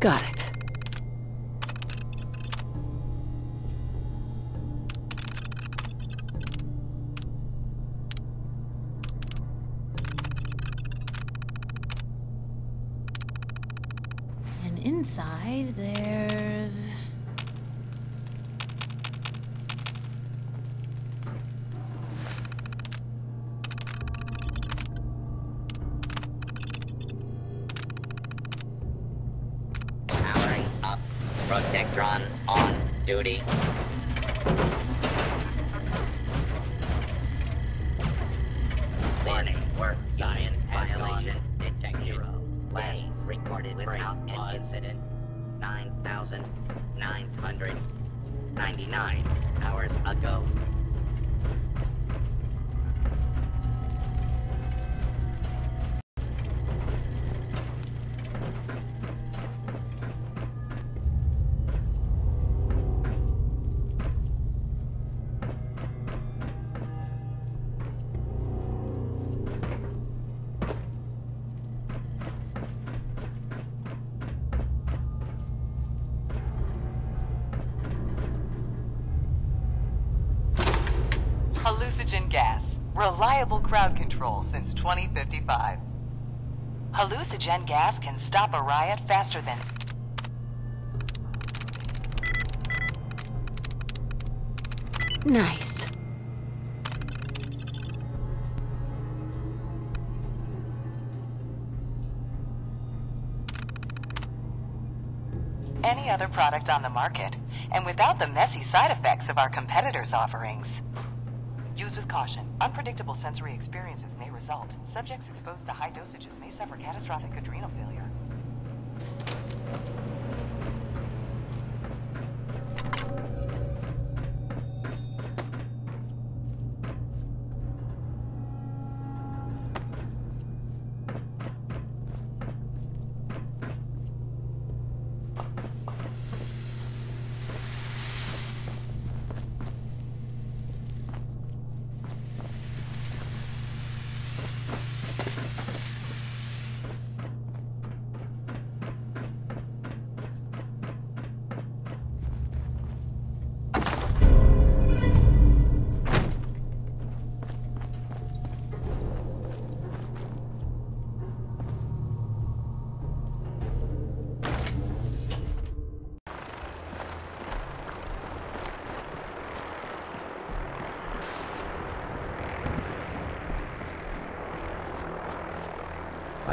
Got it. And inside, there's... Powering up. Protectron on duty. Reliable crowd control since 2055. Hallucinogen gas can stop a riot faster than Nice. any other product on the market, and without the messy side effects of our competitors' offerings. Use with caution. Unpredictable sensory experiences may result. Subjects exposed to high dosages may suffer catastrophic adrenal failure.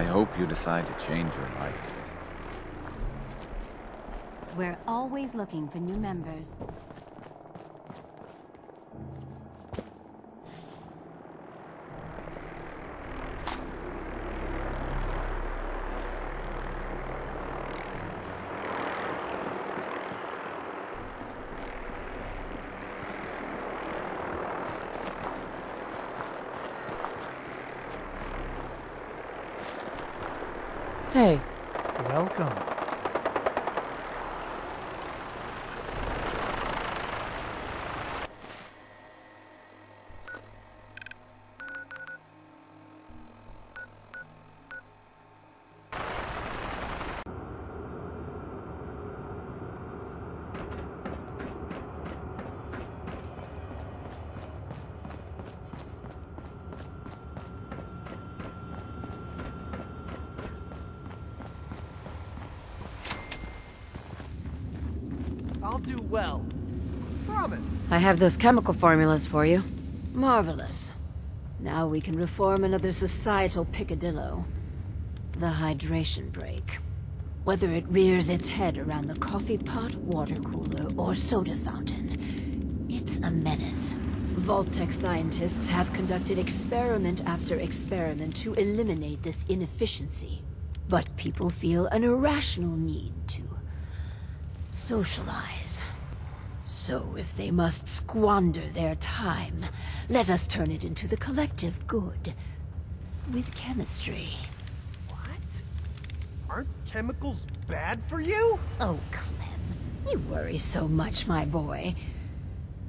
Hope you decide to change your life today. We're always looking for new members. Hey, Welcome. I'll do well. Promise. I have those chemical formulas for you. Marvelous. Now we can reform another societal picadillo. The hydration break. Whether it rears its head around the coffee pot, water cooler, or soda fountain, it's a menace. Vault-Tec scientists have conducted experiment after experiment to eliminate this inefficiency. But people feel an irrational need to socialize. So if they must squander their time, let us turn it into the collective good. With chemistry. What? Aren't chemicals bad for you? Oh, Clem, you worry so much, my boy.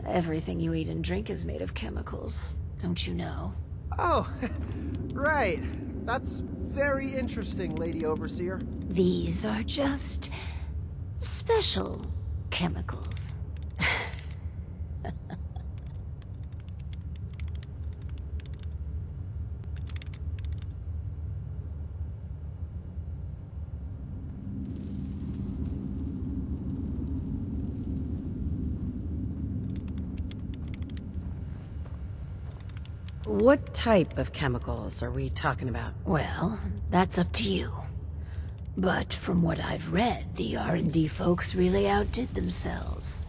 Everything you eat and drink is made of chemicals, don't you know? Oh, right. That's very interesting, Lady Overseer. These are just special chemicals. What type of chemicals are we talking about? Well, that's up to you. But from what I've read, the R&D folks really outdid themselves.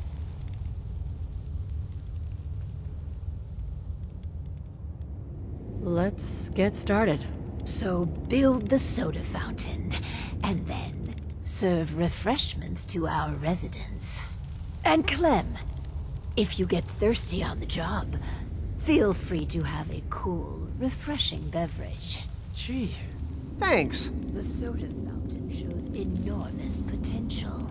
Let's get started. So build the soda fountain, and then serve refreshments to our residents. And Clem, if you get thirsty on the job, feel free to have a cool, refreshing beverage. Gee, thanks. The soda fountain shows enormous potential.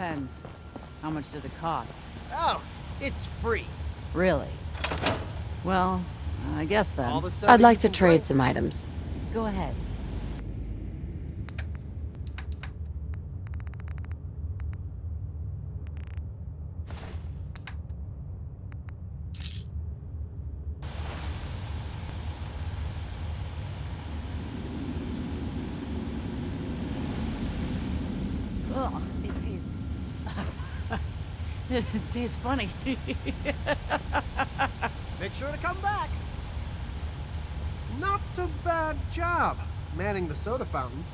Depends. How much does it cost? Oh, it's free. Really? Well, I guess then. All the I'd like to trade some items. Go ahead. Ugh, it tastes. it tastes funny. Make sure to come back. Not a bad job manning the soda fountain.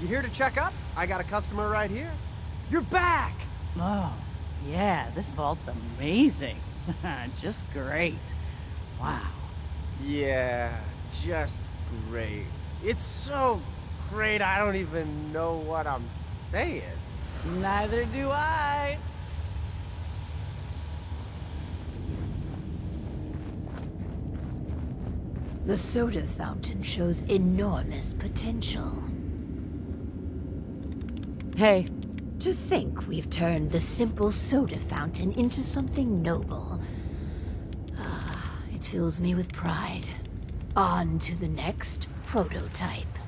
You here to check up? I got a customer right here. You're back! Oh, yeah, this vault's amazing. Just great. Wow. Yeah, just great. It's so great I don't even know what I'm saying. Neither do I. The soda fountain shows enormous potential. Hey, To think we've turned the simple soda fountain into something noble. Ah, it fills me with pride. On to the next prototype.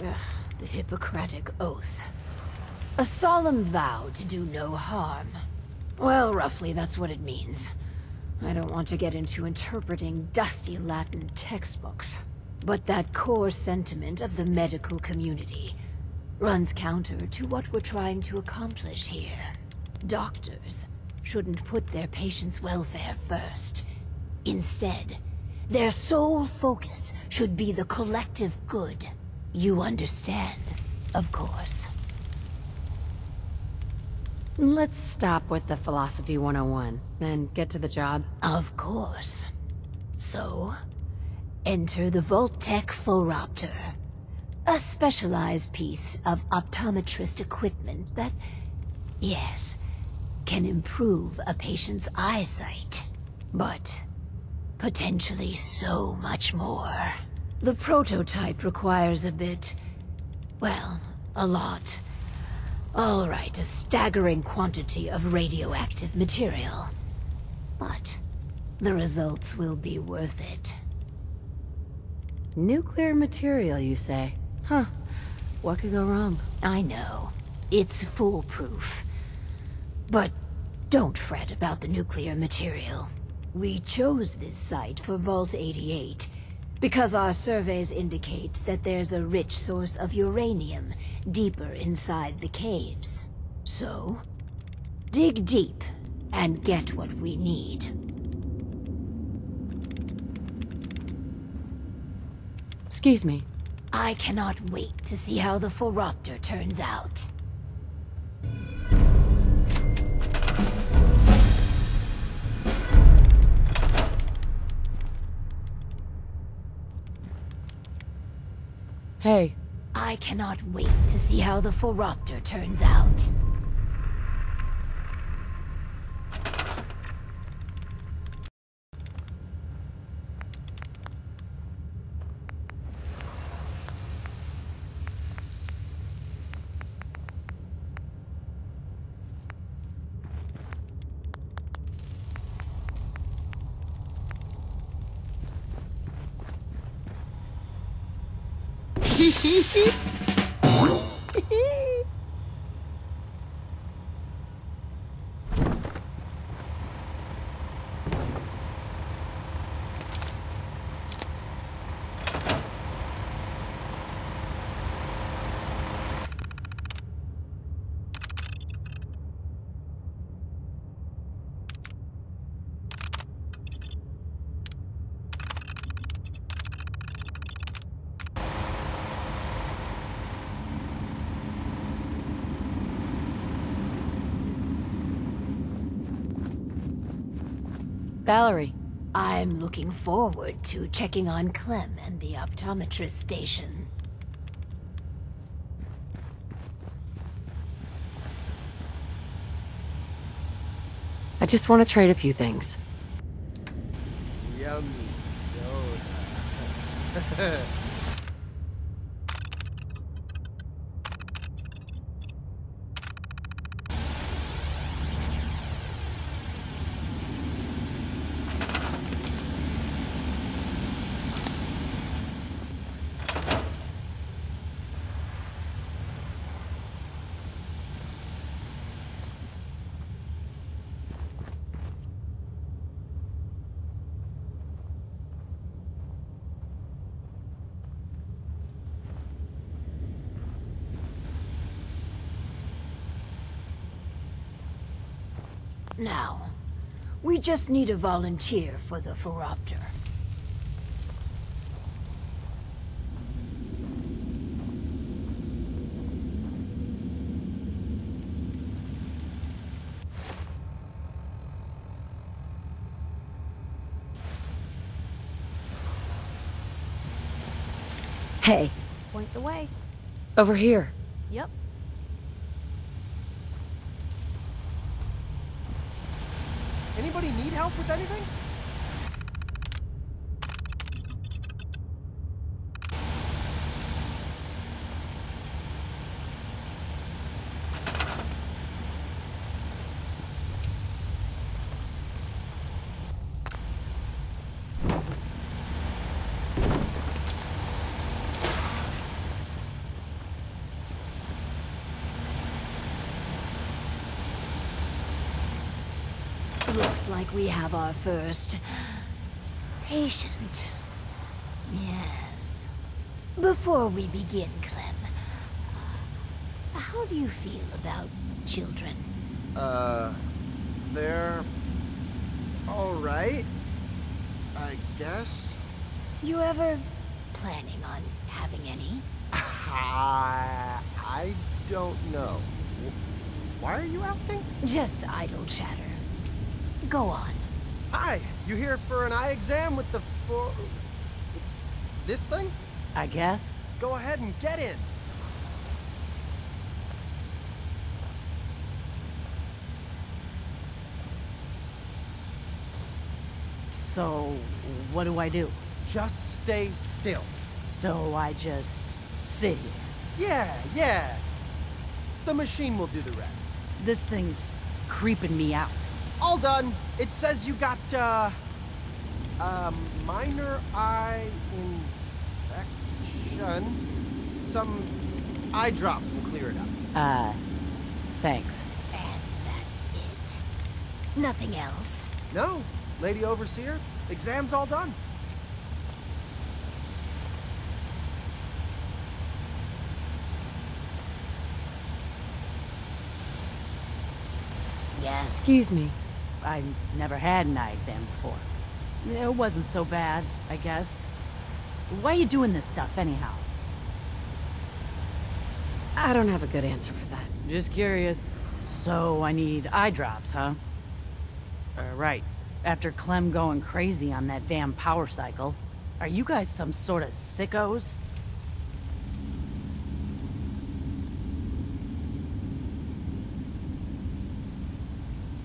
Ugh, the Hippocratic Oath. A solemn vow to do no harm. Well, roughly that's what it means. I don't want to get into interpreting dusty Latin textbooks. But that core sentiment of the medical community runs counter to what we're trying to accomplish here. Doctors shouldn't put their patients' welfare first. Instead, their sole focus should be the collective good. You understand, of course. let's stop with the Philosophy 101 and get to the job. Of course. So, enter the Vault-Tec Phoropter. A specialized piece of optometrist equipment that, yes, can improve a patient's eyesight. But potentially so much more. The prototype requires a bit, well, a lot. All right, a staggering quantity of radioactive material. But the results will be worth it. Nuclear material, you say? Huh. What could go wrong? I know. It's foolproof. But don't fret about the nuclear material. We chose this site for Vault 88 because our surveys indicate that there's a rich source of uranium deeper inside the caves. So, dig deep and get what we need. Excuse me. I cannot wait to see how the Phoropter turns out. Hey, I cannot wait to see how the Phoropter turns out. Valerie. I'm looking forward to checking on Clem and the optometrist station. I just want to trade a few things. Yummy soda. Now, we just need a volunteer for the Phoropter. Hey. Point the way. Over here. Yep. With anything? Looks like we have our first patient. Yes. Before we begin, Clem, how do you feel about children? Uh, they're all right. I guess. You ever planning on having any? I I don't know. Why are you asking? Just idle chatter. Go on. Hi, you here for an eye exam with the for this thing? I guess. Go ahead and get in. So, what do I do? Just stay still. So I just sit here. Yeah, yeah. The machine will do the rest. This thing's creeping me out. All done. It says you got uh um minor eye infection. Some eye drops will clear it up. Uh, thanks. And that's it. Nothing else. No, Lady Overseer, exam's all done. Yes. Excuse me. I never had an eye exam before. It wasn't so bad, I guess. Why are you doing this stuff anyhow? I don't have a good answer for that. Just curious. So I need eye drops, huh? Uh, right. After Clem going crazy on that damn power cycle, are you guys some sort of sickos?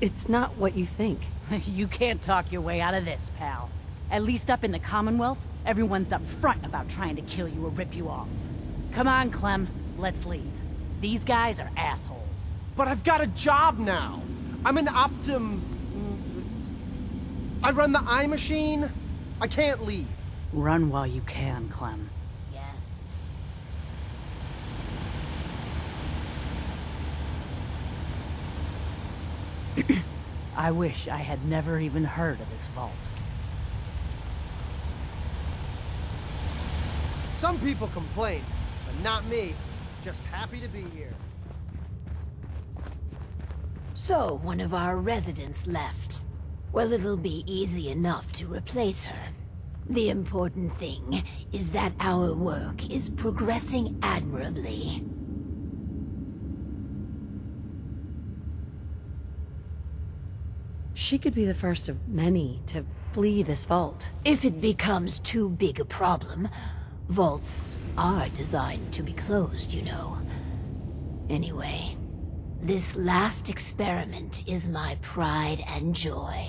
It's not what you think. you can't talk your way out of this, pal. At least up in the Commonwealth, everyone's up front about trying to kill you or rip you off. Come on, Clem. Let's leave. These guys are assholes. But I've got a job now. I'm an Optim. I run the eye machine. I can't leave. Run while you can, Clem. Yes. I wish I had never even heard of this vault. Some people complain, but not me. Just happy to be here. So, one of our residents left. Well, it'll be easy enough to replace her. The important thing is that our work is progressing admirably. She could be the first of many to flee this vault. If it becomes too big a problem, vaults are designed to be closed, you know. Anyway, this last experiment is my pride and joy.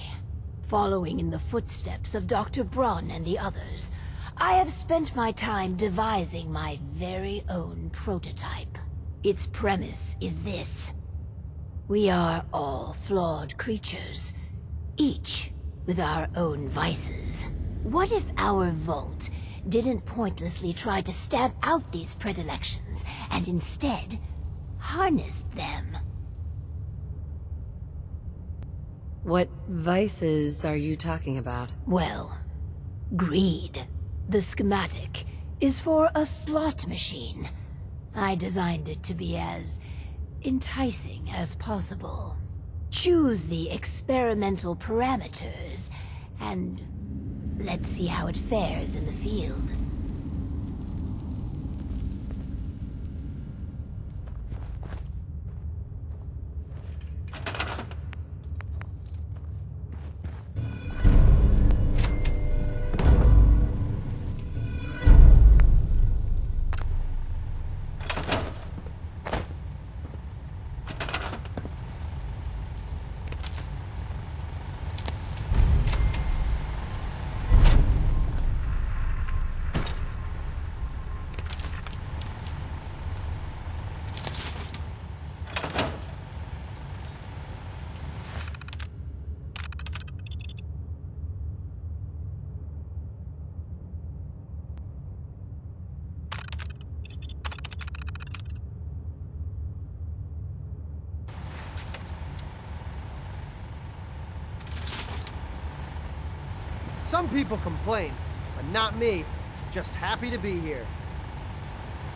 Following in the footsteps of Dr. Braun and the others, I have spent my time devising my very own prototype. Its premise is this. We are all flawed creatures, each with our own vices. What if our vault didn't pointlessly try to stamp out these predilections, and instead harnessed them? What vices are you talking about? Well, greed. The schematic is for a slot machine. I designed it to be as enticing as possible. Choose the experimental parameters, and let's see how it fares in the field. Some people complain, but not me. Just happy to be here.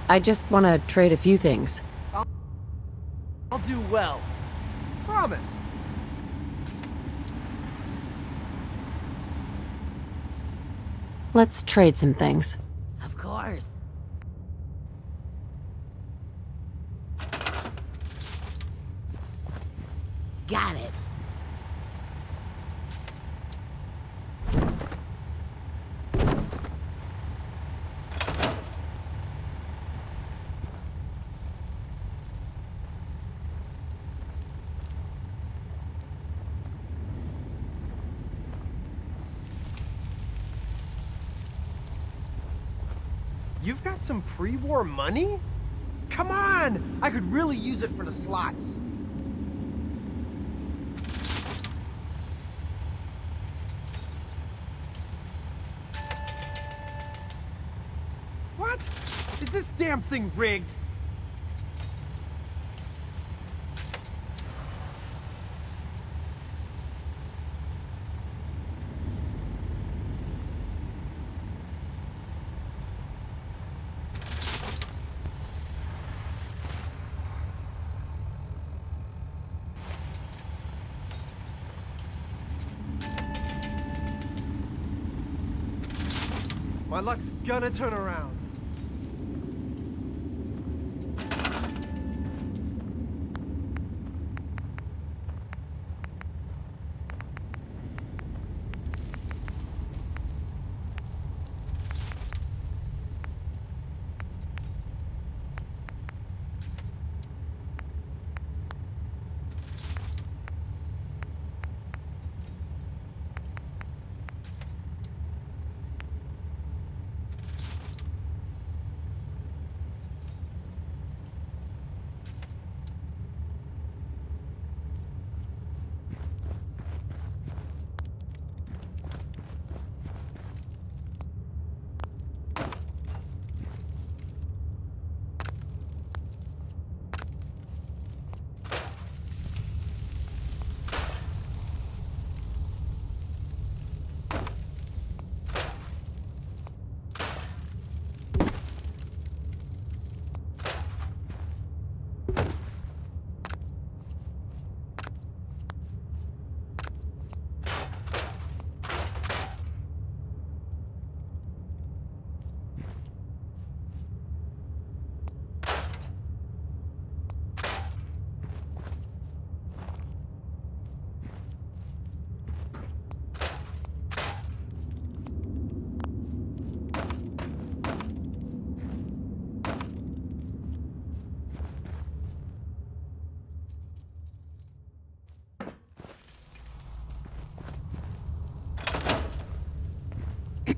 I just want to trade a few things. I'll do well. Promise. Let's trade some things. Of course. Got it. You've got some pre-war money? Come on! I could really use it for the slots. What? Is this damn thing rigged? My gonna turn around.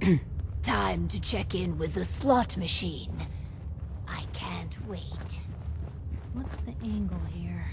Time to check in with the slot machine. I can't wait. What's the angle here?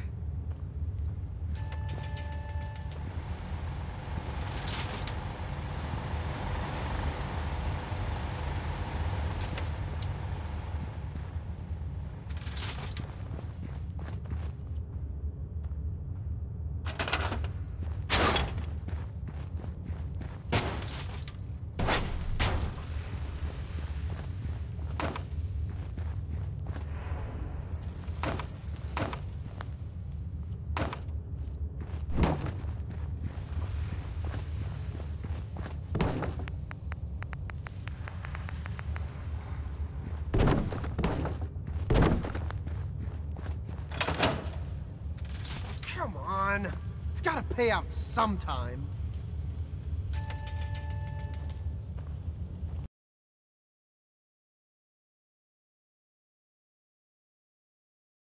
Come on. It's gotta pay out sometime.